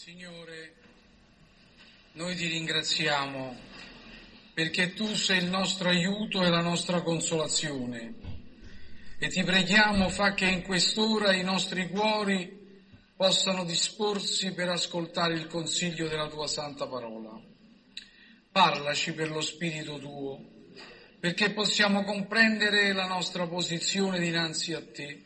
Signore, noi ti ringraziamo perché tu sei il nostro aiuto e la nostra consolazione e ti preghiamo fa che in quest'ora i nostri cuori possano disporsi per ascoltare il consiglio della tua santa parola. Parlaci per lo Spirito tuo, perché possiamo comprendere la nostra posizione dinanzi a te,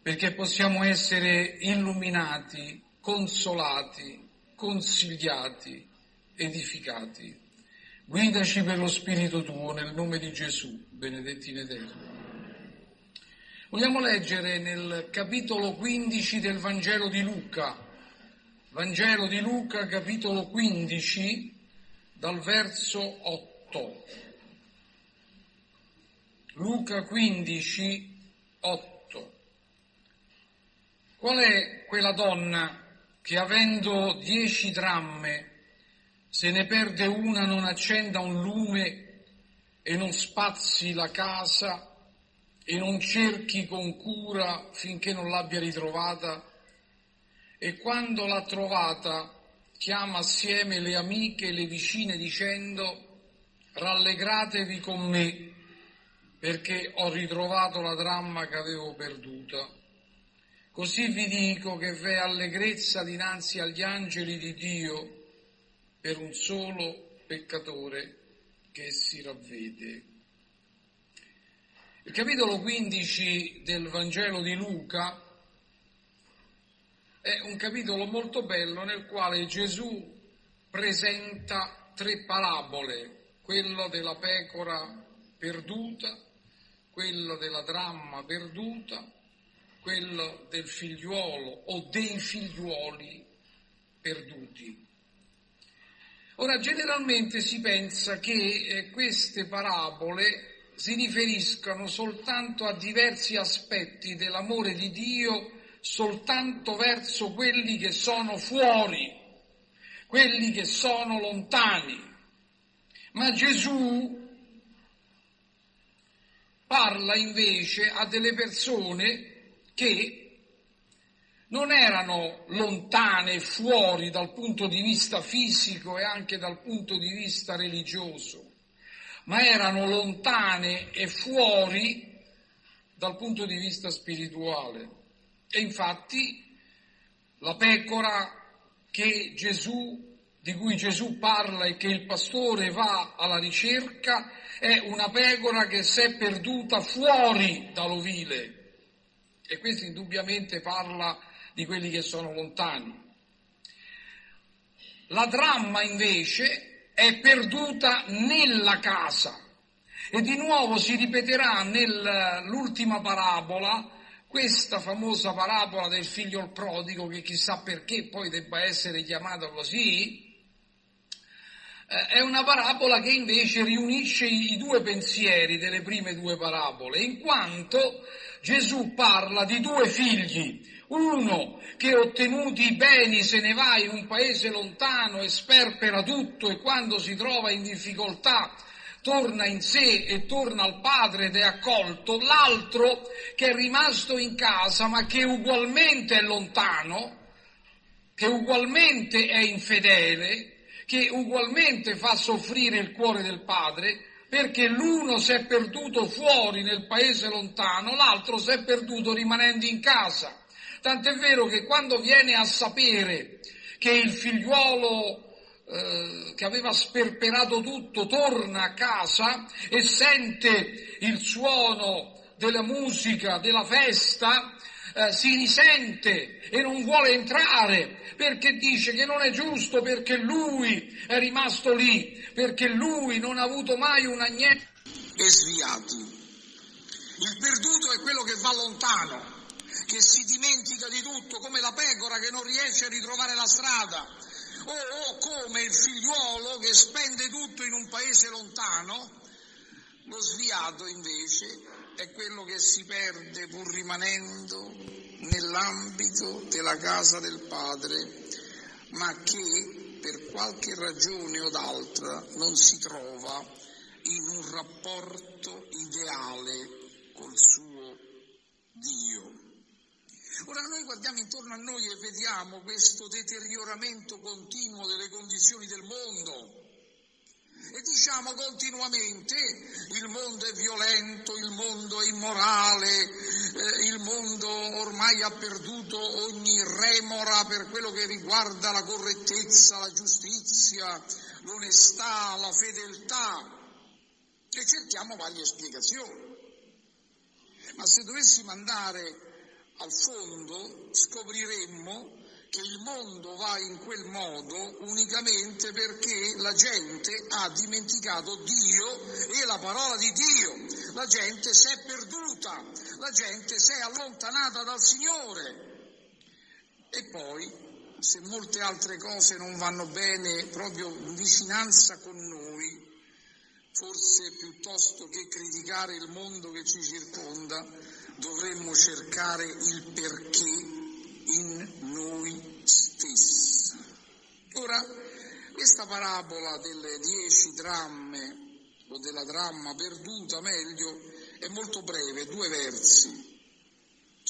perché possiamo essere illuminati consolati, consigliati, edificati. Guidaci per lo Spirito tuo nel nome di Gesù, benedetti in eterno. Vogliamo leggere nel capitolo 15 del Vangelo di Luca, Vangelo di Luca capitolo 15 dal verso 8. Luca 15, 8. Qual è quella donna che avendo dieci dramme, se ne perde una non accenda un lume e non spazzi la casa e non cerchi con cura finché non l'abbia ritrovata e quando l'ha trovata chiama assieme le amiche e le vicine dicendo rallegratevi con me perché ho ritrovato la dramma che avevo perduta. Così vi dico che v'è allegrezza dinanzi agli angeli di Dio per un solo peccatore che si ravvede. Il capitolo 15 del Vangelo di Luca è un capitolo molto bello nel quale Gesù presenta tre parabole, quello della pecora perduta, quello della dramma perduta quello del figliuolo o dei figliuoli perduti. Ora, generalmente si pensa che eh, queste parabole si riferiscano soltanto a diversi aspetti dell'amore di Dio, soltanto verso quelli che sono fuori, quelli che sono lontani. Ma Gesù parla invece a delle persone che non erano lontane fuori dal punto di vista fisico e anche dal punto di vista religioso, ma erano lontane e fuori dal punto di vista spirituale. E infatti la pecora che Gesù, di cui Gesù parla e che il pastore va alla ricerca, è una pecora che si è perduta fuori dall'ovile e questo indubbiamente parla di quelli che sono lontani. La dramma invece è perduta nella casa e di nuovo si ripeterà nell'ultima parabola, questa famosa parabola del figlio prodigo che chissà perché poi debba essere chiamata così, è una parabola che invece riunisce i due pensieri delle prime due parabole, in quanto Gesù parla di due figli, uno che ottenuti i beni se ne va in un paese lontano e sperpera tutto e quando si trova in difficoltà torna in sé e torna al padre ed è accolto, l'altro che è rimasto in casa ma che ugualmente è lontano, che ugualmente è infedele, che ugualmente fa soffrire il cuore del padre, perché l'uno si è perduto fuori nel paese lontano, l'altro si è perduto rimanendo in casa. Tant'è vero che quando viene a sapere che il figliuolo eh, che aveva sperperato tutto torna a casa e sente il suono della musica, della festa, eh, si risente e non vuole entrare perché dice che non è giusto, perché lui è rimasto lì, perché lui non ha avuto mai un agnello. E sviati. Il perduto è quello che va lontano, che si dimentica di tutto, come la pecora che non riesce a ritrovare la strada, o, o come il figliuolo che spende tutto in un paese lontano. Lo sviato invece è quello che si perde pur rimanendo nell'ambito della casa del Padre, ma che per qualche ragione o d'altra non si trova in un rapporto ideale col suo Dio. Ora noi guardiamo intorno a noi e vediamo questo deterioramento continuo delle condizioni del mondo. E diciamo continuamente il mondo è violento, il mondo è immorale, eh, il mondo ormai ha perduto ogni remora per quello che riguarda la correttezza, la giustizia, l'onestà, la fedeltà. E cerchiamo varie spiegazioni. Ma se dovessimo andare al fondo scopriremmo che il mondo va in quel modo unicamente perché la gente ha dimenticato Dio e la parola di Dio. La gente si è perduta, la gente si è allontanata dal Signore. E poi, se molte altre cose non vanno bene proprio in vicinanza con noi, forse piuttosto che criticare il mondo che ci circonda, dovremmo cercare il perché in noi stessi. Ora, questa parabola delle dieci dramme, o della dramma perduta meglio, è molto breve, due versi.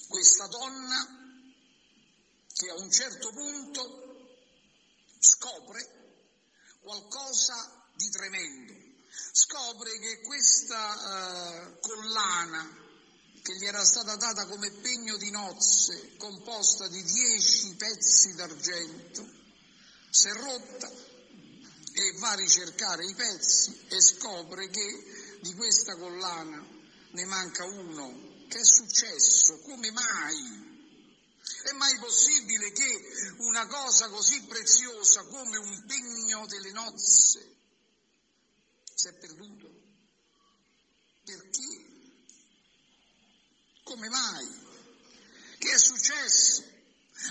Questa donna che a un certo punto scopre qualcosa di tremendo, scopre che questa uh, collana che gli era stata data come pegno di nozze, composta di dieci pezzi d'argento, si è rotta e va a ricercare i pezzi e scopre che di questa collana ne manca uno. Che è successo? Come mai? È mai possibile che una cosa così preziosa come un pegno delle nozze si è perduto? Perché? Come mai? Che è successo?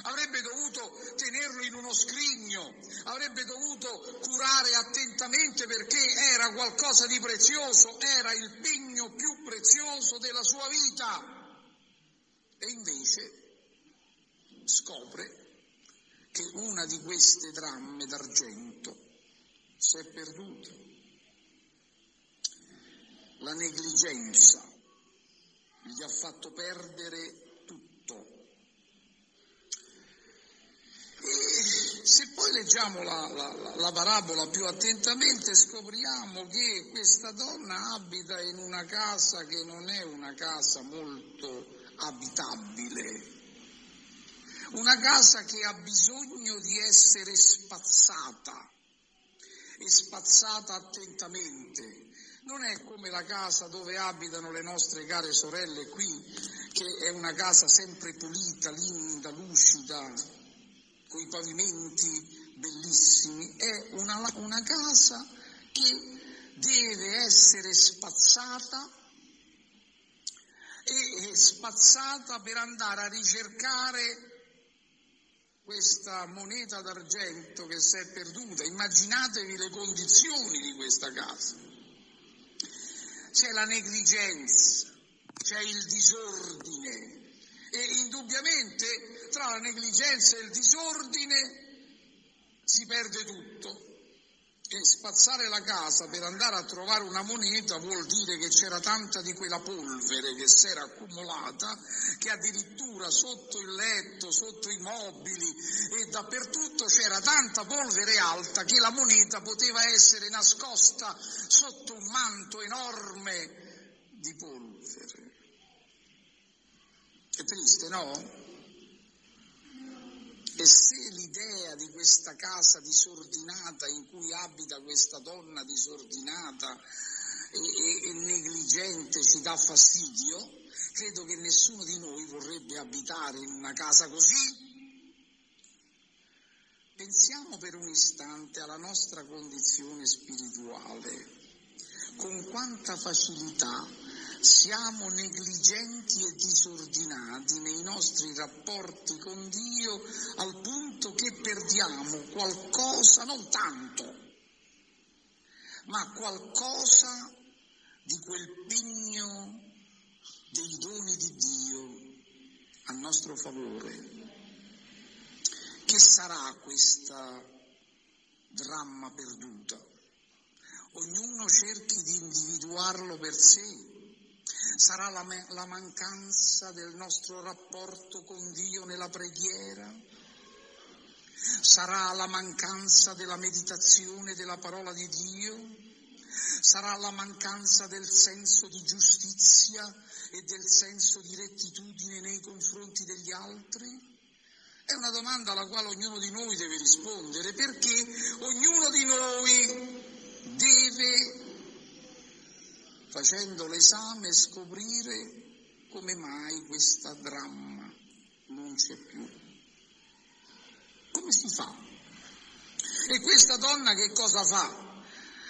Avrebbe dovuto tenerlo in uno scrigno, avrebbe dovuto curare attentamente perché era qualcosa di prezioso, era il pegno più prezioso della sua vita. E invece scopre che una di queste dramme d'argento si è perduta. La negligenza gli ha fatto perdere tutto. E se poi leggiamo la, la, la, parabola più attentamente scopriamo che questa donna abita in una casa che non è una casa molto abitabile, una casa che ha bisogno di essere spazzata e spazzata attentamente non è come la casa dove abitano le nostre care sorelle qui, che è una casa sempre pulita, linda, lucida, con i pavimenti bellissimi, è una, una casa che deve essere spazzata e spazzata per andare a ricercare questa moneta d'argento che si è perduta. Immaginatevi le condizioni di questa casa c'è la negligenza, c'è il disordine e indubbiamente tra la negligenza e il disordine si perde tutto. E spazzare la casa per andare a trovare una moneta vuol dire che c'era tanta di quella polvere che si era accumulata che addirittura sotto il letto, sotto i mobili e dappertutto c'era tanta polvere alta che la moneta poteva essere nascosta sotto un manto enorme di polvere. È triste, no? E se l'idea di questa casa disordinata in cui abita questa donna disordinata e, e, e negligente ci dà fastidio, credo che nessuno di noi vorrebbe abitare in una casa così. Pensiamo per un istante alla nostra condizione spirituale, con quanta facilità siamo negligenti e disordinati nei nostri rapporti con Dio al punto che perdiamo qualcosa, non tanto, ma qualcosa di quel pegno dei doni di Dio a nostro favore. Che sarà questa dramma perduta? Ognuno cerchi di individuarlo per sé Sarà la, la mancanza del nostro rapporto con Dio nella preghiera? Sarà la mancanza della meditazione della parola di Dio? Sarà la mancanza del senso di giustizia e del senso di rettitudine nei confronti degli altri? È una domanda alla quale ognuno di noi deve rispondere perché ognuno di noi deve, facendo l'esame, scoprire come mai questa dramma non c'è più. Come si fa? E questa donna che cosa fa?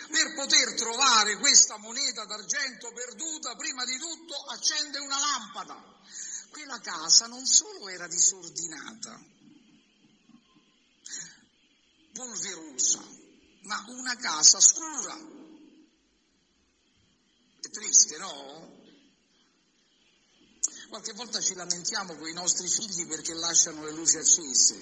Per poter trovare questa moneta d'argento perduta, prima di tutto accende una lampada quella casa non solo era disordinata, polverosa, ma una casa scura. Triste, no? Qualche volta ci lamentiamo con i nostri figli perché lasciano le luci accese,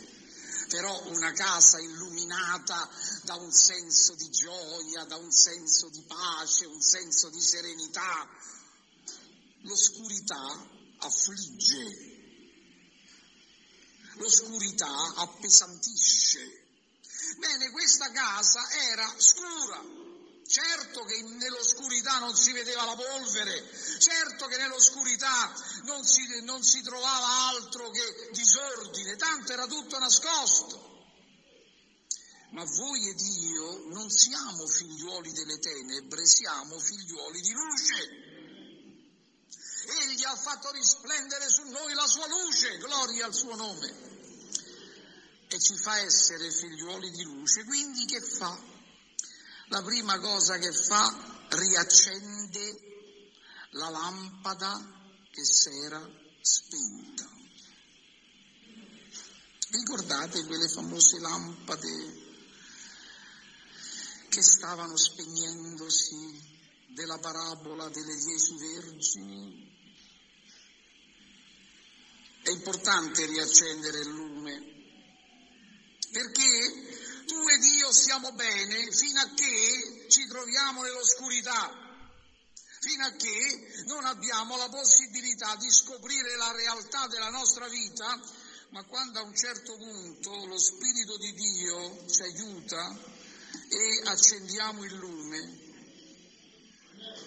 però una casa illuminata da un senso di gioia, da un senso di pace, un senso di serenità. L'oscurità affligge, l'oscurità appesantisce. Bene, questa casa era scura. Certo che nell'oscurità non si vedeva la polvere, certo che nell'oscurità non si, non si trovava altro che disordine, tanto era tutto nascosto. Ma voi ed io non siamo figliuoli delle tenebre, siamo figliuoli di luce. Egli ha fatto risplendere su noi la sua luce, gloria al suo nome. E ci fa essere figliuoli di luce. Quindi che fa? La prima cosa che fa, riaccende la lampada che si era spenta. Ricordate quelle famose lampade che stavano spegnendosi della parabola delle dieci vergini? È importante riaccendere il lume, perché tu ed io stiamo bene fino a che ci troviamo nell'oscurità, fino a che non abbiamo la possibilità di scoprire la realtà della nostra vita, ma quando a un certo punto lo Spirito di Dio ci aiuta e accendiamo il lume,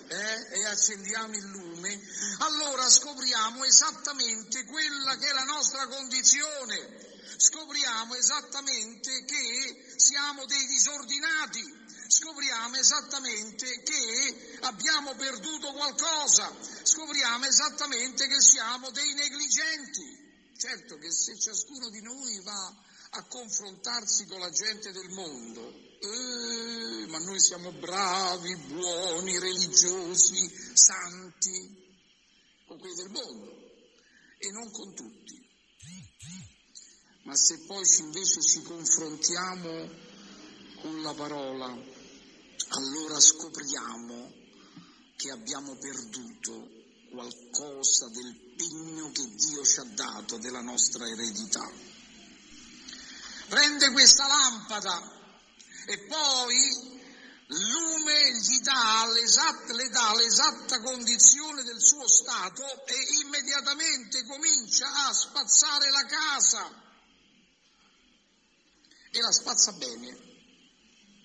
eh, e accendiamo il lume, allora scopriamo esattamente quella che è la nostra condizione, scopriamo esattamente che siamo dei disordinati, scopriamo esattamente che abbiamo perduto qualcosa, scopriamo esattamente che siamo dei negligenti. Certo che se ciascuno di noi va a confrontarsi con la gente del mondo, eh, ma noi siamo bravi, buoni, religiosi, santi, con quelli del mondo e non con tutti. Ma se poi invece ci confrontiamo con la parola, allora scopriamo che abbiamo perduto qualcosa del pegno che Dio ci ha dato della nostra eredità. Prende questa lampada e poi lume gli dà le dà l'esatta condizione del suo stato e immediatamente comincia a spazzare la casa e la spazza bene.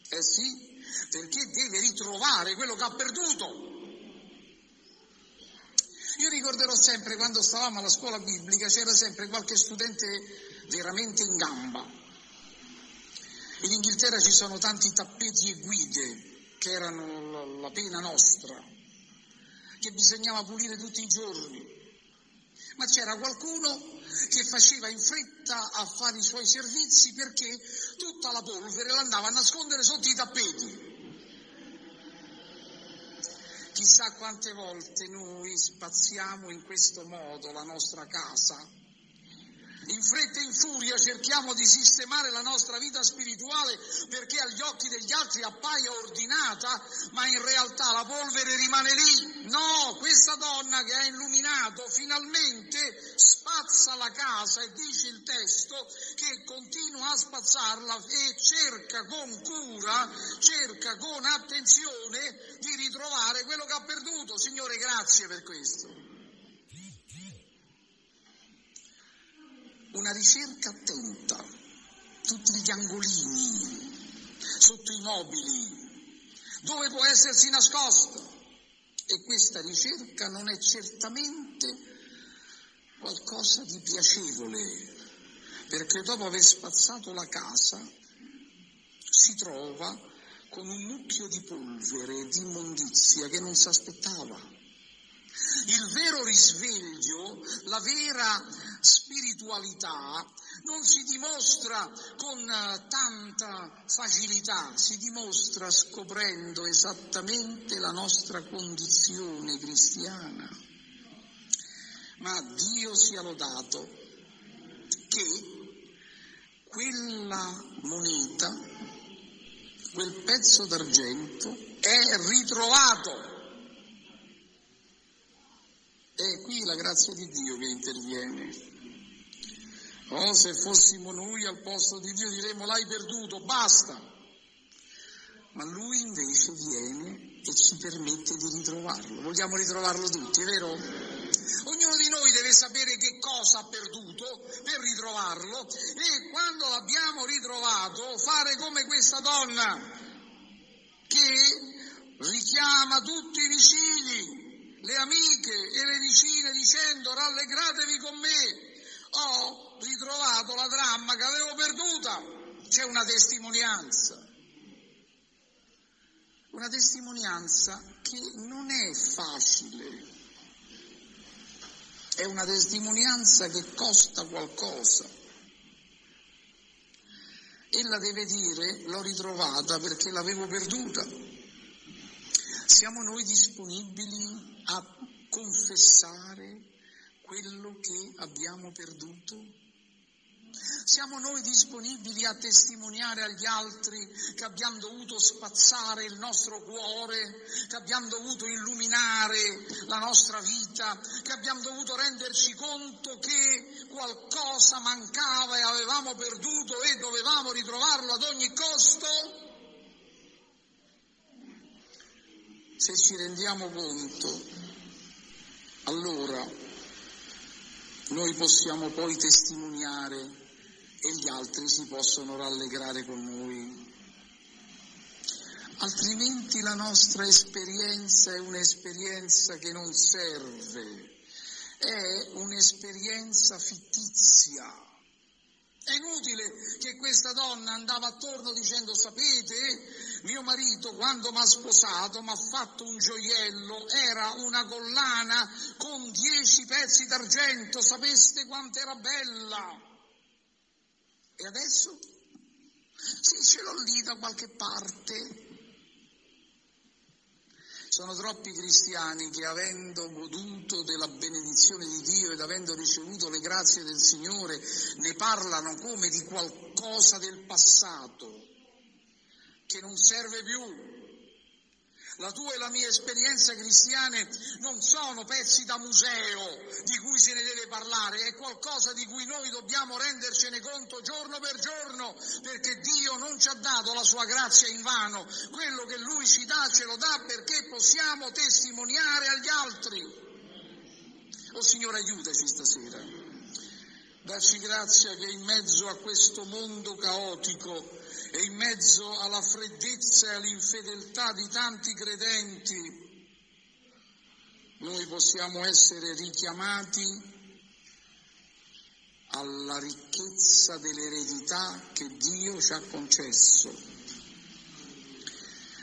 Eh sì, perché deve ritrovare quello che ha perduto. Io ricorderò sempre quando stavamo alla scuola biblica c'era sempre qualche studente veramente in gamba in Inghilterra ci sono tanti tappeti e guide che erano la pena nostra, che bisognava pulire tutti i giorni. Ma c'era qualcuno che faceva in fretta a fare i suoi servizi perché tutta la polvere l'andava a nascondere sotto i tappeti. Chissà quante volte noi spaziamo in questo modo la nostra casa in fretta e in furia cerchiamo di sistemare la nostra vita spirituale perché agli occhi degli altri appaia ordinata, ma in realtà la polvere rimane lì. No, questa donna che ha illuminato finalmente spazza la casa e dice il testo che continua a spazzarla e cerca con cura, cerca con attenzione di ritrovare quello che ha perduto. Signore, grazie per questo. Una ricerca attenta, tutti gli angolini, sotto i mobili, dove può essersi nascosta. E questa ricerca non è certamente qualcosa di piacevole, perché dopo aver spazzato la casa si trova con un mucchio di polvere, di immondizia che non si aspettava. Il vero risveglio, la vera spiritualità non si dimostra con eh, tanta facilità, si dimostra scoprendo esattamente la nostra condizione cristiana. Ma Dio sia lodato che quella moneta, quel pezzo d'argento è ritrovato è qui la grazia di Dio che interviene. Oh, se fossimo noi al posto di Dio diremmo l'hai perduto, basta. Ma lui invece viene e ci permette di ritrovarlo. Vogliamo ritrovarlo tutti, è vero? Ognuno di noi deve sapere che cosa ha perduto per ritrovarlo e quando l'abbiamo ritrovato fare come questa donna che richiama tutti i vicini, le amiche e le vicine dicendo rallegratevi con me, ho ritrovato la dramma che avevo perduta. C'è una testimonianza, una testimonianza che non è facile, è una testimonianza che costa qualcosa. Ella deve dire l'ho ritrovata perché l'avevo perduta. Siamo noi disponibili a confessare quello che abbiamo perduto? Siamo noi disponibili a testimoniare agli altri che abbiamo dovuto spazzare il nostro cuore, che abbiamo dovuto illuminare la nostra vita, che abbiamo dovuto renderci conto che qualcosa mancava e avevamo perduto e dovevamo ritrovarlo ad ogni costo? Se ci rendiamo conto, allora noi possiamo poi testimoniare e gli altri si possono rallegrare con noi. Altrimenti la nostra esperienza è un'esperienza che non serve, è un'esperienza fittizia è inutile che questa donna andava attorno dicendo sapete, mio marito quando mi ha sposato mi ha fatto un gioiello, era una collana con dieci pezzi d'argento, sapeste quanto era bella. E adesso? Sì, ce l'ho lì da qualche parte. Sono troppi cristiani che avendo goduto della benedizione di Dio ed avendo ricevuto le grazie del Signore ne parlano come di qualcosa del passato che non serve più, la tua e la mia esperienza cristiane non sono pezzi da museo di cui se ne deve parlare, è qualcosa di cui noi dobbiamo rendercene conto giorno per giorno, perché Dio non ci ha dato la sua grazia in vano, quello che Lui ci dà ce lo dà perché possiamo testimoniare agli altri. Oh Signore aiutaci stasera, darci grazia che in mezzo a questo mondo caotico, e in mezzo alla freddezza e all'infedeltà di tanti credenti, noi possiamo essere richiamati alla ricchezza dell'eredità che Dio ci ha concesso.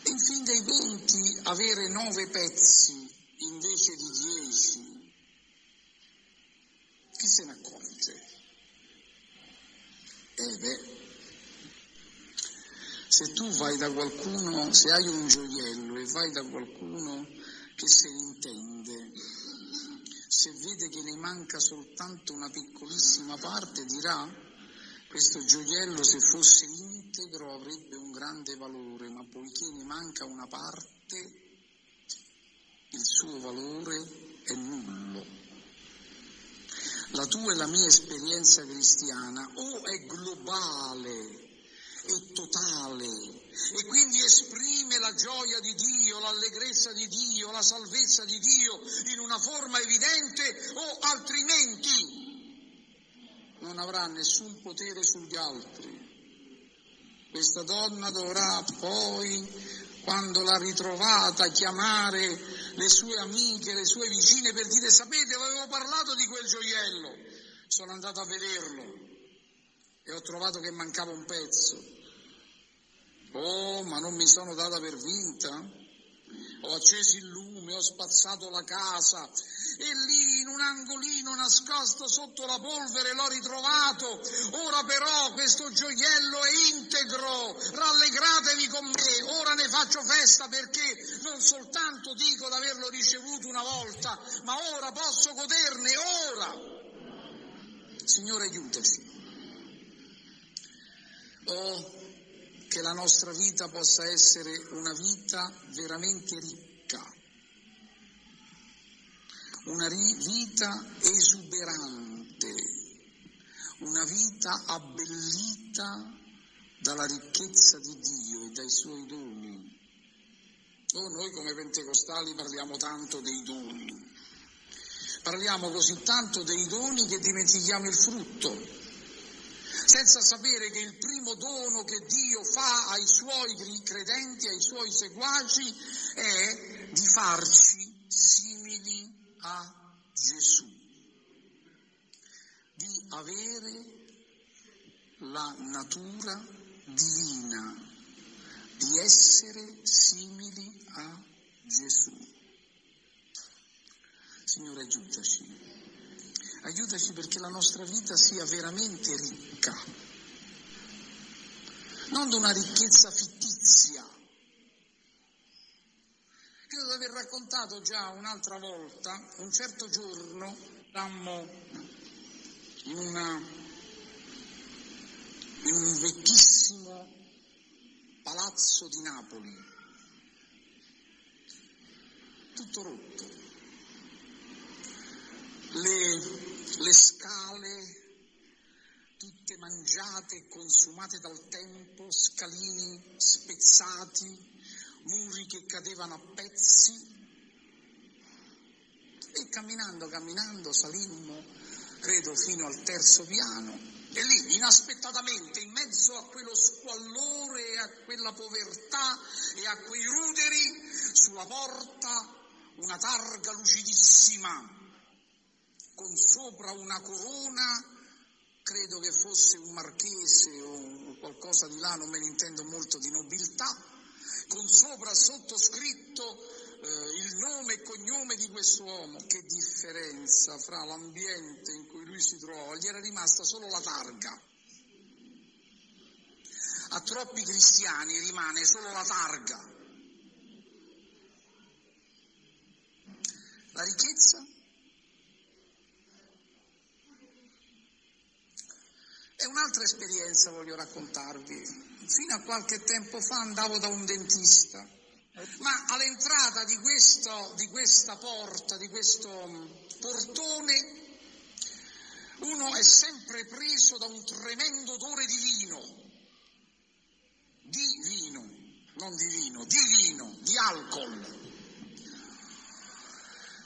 In fin dei conti avere nove pezzi invece di dieci, chi se ne accorge? Eh beh, se tu vai da qualcuno, se hai un gioiello e vai da qualcuno che se ne intende, se vede che ne manca soltanto una piccolissima parte, dirà, questo gioiello se fosse integro avrebbe un grande valore, ma poiché ne manca una parte, il suo valore è nullo. La tua e la mia esperienza cristiana o è globale e totale e quindi esprime la gioia di Dio, l'allegrezza di Dio, la salvezza di Dio in una forma evidente o altrimenti non avrà nessun potere sugli altri. Questa donna dovrà poi quando l'ha ritrovata, chiamare le sue amiche, le sue vicine per dire sapete avevo parlato di quel gioiello, sono andato a vederlo e ho trovato che mancava un pezzo. Oh, ma non mi sono data per vinta? Ho acceso il lume, ho spazzato la casa e lì in un angolino nascosto sotto la polvere l'ho ritrovato. Ora però questo gioiello è integro, rallegratevi con me, ora ne faccio festa perché non soltanto dico di averlo ricevuto una volta, ma ora posso goderne, ora. Signore aiutaci. Oh, che la nostra vita possa essere una vita veramente ricca, una vita esuberante, una vita abbellita dalla ricchezza di Dio e dai suoi doni. Oh, noi come pentecostali parliamo tanto dei doni, parliamo così tanto dei doni che dimentichiamo il frutto senza sapere che il primo dono che Dio fa ai suoi credenti, ai suoi seguaci, è di farci simili a Gesù, di avere la natura divina, di essere simili a Gesù. Signore, aiutaci aiutaci perché la nostra vita sia veramente ricca, non di una ricchezza fittizia. Credo di aver raccontato già un'altra volta, un certo giorno eravamo in, una, in un vecchissimo palazzo di Napoli, tutto rotto. Le le scale tutte mangiate e consumate dal tempo, scalini spezzati, muri che cadevano a pezzi. E camminando, camminando salimmo, credo, fino al terzo piano. E lì, inaspettatamente, in mezzo a quello squallore, a quella povertà e a quei ruderi, sulla porta una targa lucidissima con sopra una corona, credo che fosse un marchese o qualcosa di là, non me ne intendo molto di nobiltà, con sopra sottoscritto eh, il nome e cognome di questo uomo. Che differenza fra l'ambiente in cui lui si trovava, gli era rimasta solo la targa. A troppi cristiani rimane solo la targa. La ricchezza E un'altra esperienza voglio raccontarvi. Fino a qualche tempo fa andavo da un dentista, ma all'entrata di, questo, di questa porta, di questo mm, portone, uno è sempre preso da un tremendo odore di vino, di vino, non di vino, di vino, di alcol.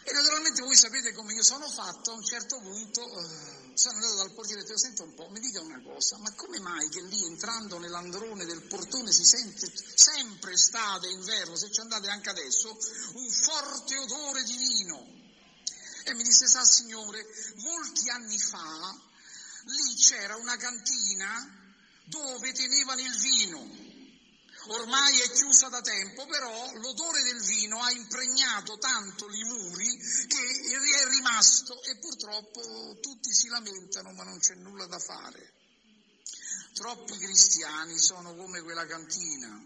E naturalmente voi sapete come io sono fatto, a un certo punto eh, sono andato dal portiere e ho detto, senta un po', mi dica una cosa, ma come mai che lì entrando nell'androne del portone si sente sempre estate, inverno, se ci andate anche adesso, un forte odore di vino? E mi disse, sa signore, molti anni fa lì c'era una cantina dove tenevano il vino ormai è chiusa da tempo, però l'odore del vino ha impregnato tanto i muri che è rimasto e purtroppo tutti si lamentano ma non c'è nulla da fare. Troppi cristiani sono come quella cantina,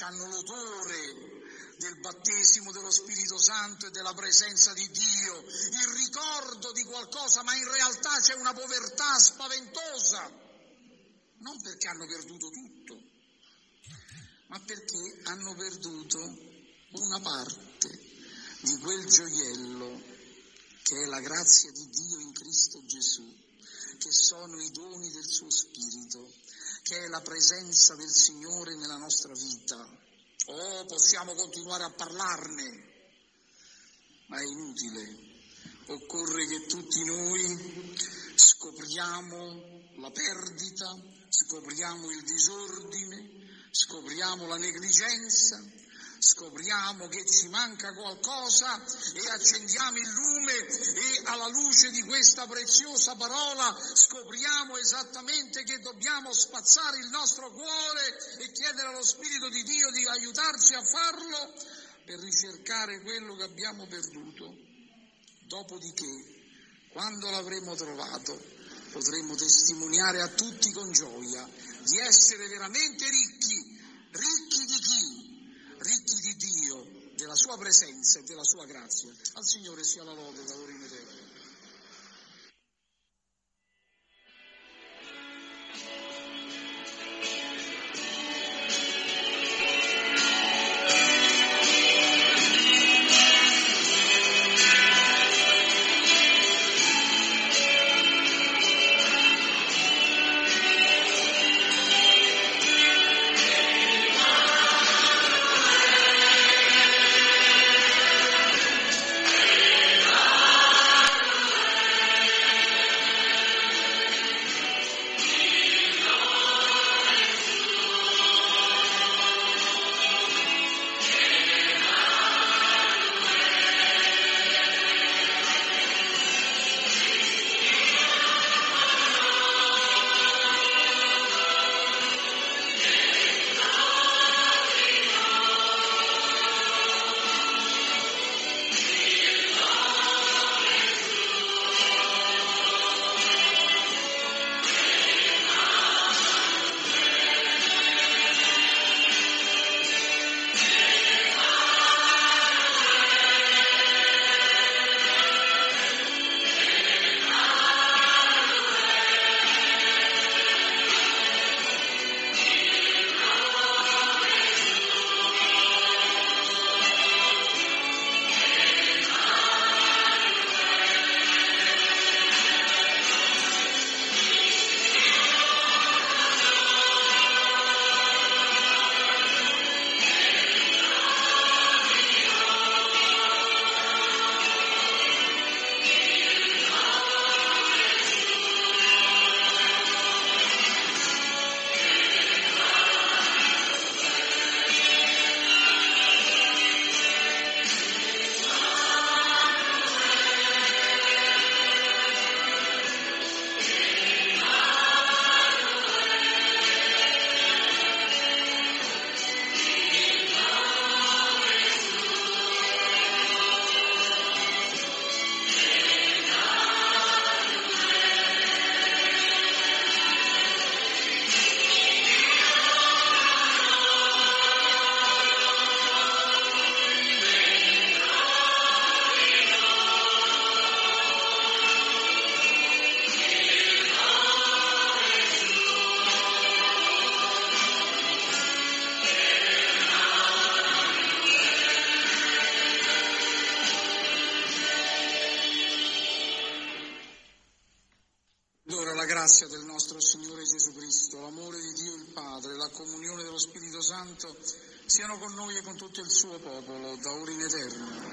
hanno l'odore del battesimo dello Spirito Santo e della presenza di Dio, il ricordo di qualcosa, ma in realtà c'è una povertà spaventosa, non perché hanno perduto tutto, ma perché hanno perduto una parte di quel gioiello che è la grazia di Dio in Cristo Gesù, che sono i doni del suo Spirito, che è la presenza del Signore nella nostra vita. Oh, possiamo continuare a parlarne, ma è inutile. Occorre che tutti noi scopriamo la perdita, scopriamo il disordine, scopriamo la negligenza, scopriamo che ci manca qualcosa e accendiamo il lume e alla luce di questa preziosa parola scopriamo esattamente che dobbiamo spazzare il nostro cuore e chiedere allo Spirito di Dio di aiutarci a farlo per ricercare quello che abbiamo perduto. Dopodiché, quando l'avremo trovato, potremo testimoniare a tutti con gioia di essere veramente ricchi, ricchi di chi? ricchi di Dio, della sua presenza e della sua grazia. Al Signore sia la lode da ora in eterno. Grazia del nostro Signore Gesù Cristo, l'amore di Dio il Padre, la comunione dello Spirito Santo siano con noi e con tutto il suo popolo, da ora in eterno.